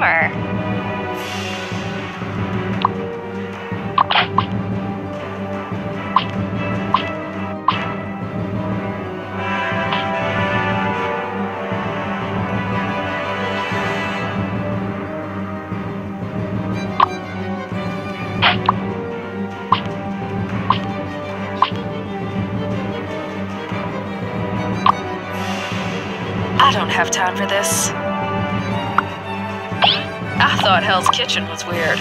timer. I don't have time for this thought Hell's Kitchen was weird.